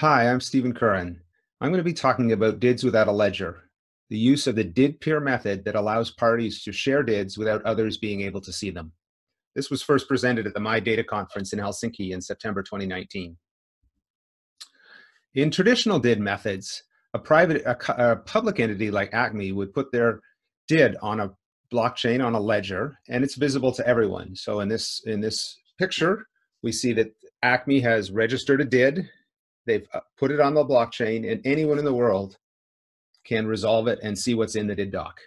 Hi, I'm Stephen Curran. I'm going to be talking about DIDs without a ledger, the use of the DID peer method that allows parties to share DIDs without others being able to see them. This was first presented at the My Data conference in Helsinki in September 2019. In traditional DID methods, a private, a, a public entity like Acme would put their DID on a blockchain on a ledger, and it's visible to everyone. So in this in this picture, we see that Acme has registered a DID They've uh, put it on the blockchain, and anyone in the world can resolve it and see what's in the DID doc.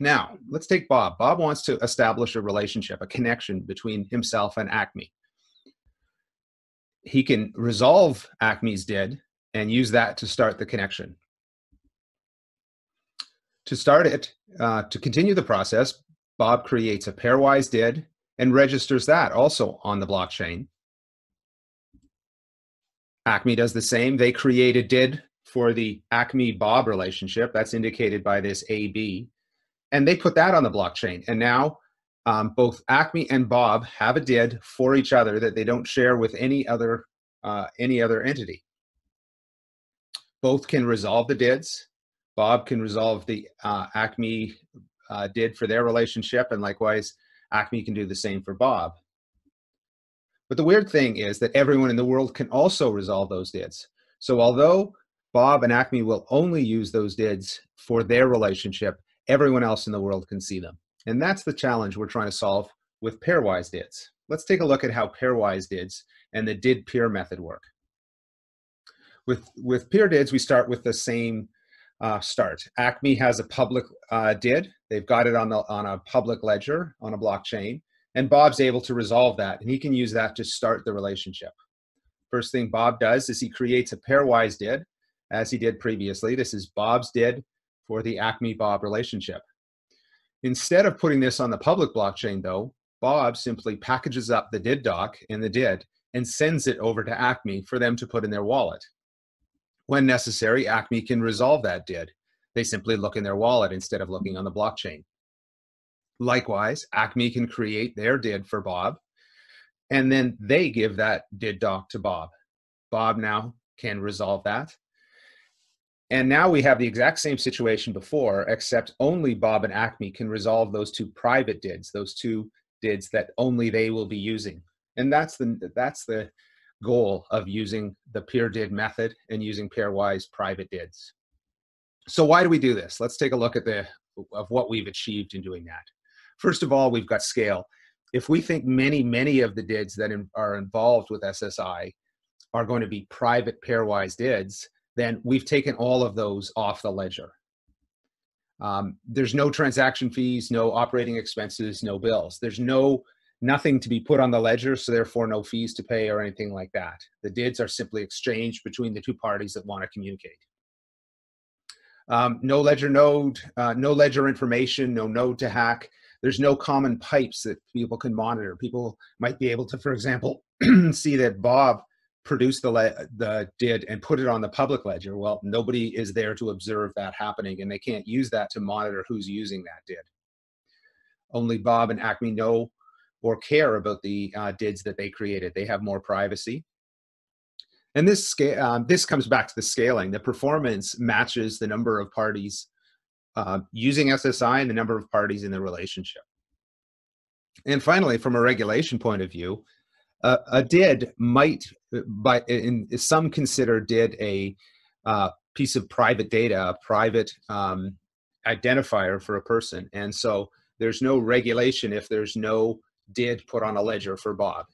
Now, let's take Bob. Bob wants to establish a relationship, a connection between himself and Acme. He can resolve Acme's DID and use that to start the connection. To start it, uh, to continue the process, Bob creates a pairwise DID and registers that also on the blockchain. Acme does the same. They create a DID for the Acme Bob relationship. That's indicated by this AB. And they put that on the blockchain. And now um, both Acme and Bob have a DID for each other that they don't share with any other uh, any other entity. Both can resolve the DIDs. Bob can resolve the uh, Acme uh, DID for their relationship, and likewise, Acme can do the same for Bob. But the weird thing is that everyone in the world can also resolve those DIDs. So although Bob and Acme will only use those DIDs for their relationship, everyone else in the world can see them. And that's the challenge we're trying to solve with pairwise DIDs. Let's take a look at how pairwise DIDs and the DID peer method work. With, with peer DIDs, we start with the same uh, start. Acme has a public uh, DID. They've got it on, the, on a public ledger on a blockchain. And Bob's able to resolve that, and he can use that to start the relationship. First thing Bob does is he creates a pairwise DID, as he did previously. This is Bob's DID for the Acme Bob relationship. Instead of putting this on the public blockchain, though, Bob simply packages up the DID doc in the DID and sends it over to Acme for them to put in their wallet. When necessary, Acme can resolve that DID. They simply look in their wallet instead of looking on the blockchain. Likewise, Acme can create their DID for Bob, and then they give that DID doc to Bob. Bob now can resolve that. And now we have the exact same situation before, except only Bob and Acme can resolve those two private DIDs, those two DIDs that only they will be using. And that's the that's the goal of using the peer DID method and using pairwise private DIDs. So why do we do this? Let's take a look at the of what we've achieved in doing that. First of all, we've got scale. If we think many, many of the DIDs that in, are involved with SSI are going to be private pairwise DIDs, then we've taken all of those off the ledger. Um, there's no transaction fees, no operating expenses, no bills. There's no nothing to be put on the ledger, so therefore no fees to pay or anything like that. The DIDs are simply exchanged between the two parties that want to communicate. Um, no ledger node, uh, no ledger information, no node to hack there's no common pipes that people can monitor. People might be able to, for example, see that Bob produced the the DID and put it on the public ledger. Well, nobody is there to observe that happening, and they can't use that to monitor who's using that DID. Only Bob and Acme know or care about the uh, DIDs that they created. They have more privacy. And this scale, um, this comes back to the scaling. The performance matches the number of parties uh, using SSI and the number of parties in the relationship. And finally, from a regulation point of view, uh, a DID might, uh, by in some consider DID a uh, piece of private data, a private um, identifier for a person, and so there's no regulation if there's no DID put on a ledger for Bob.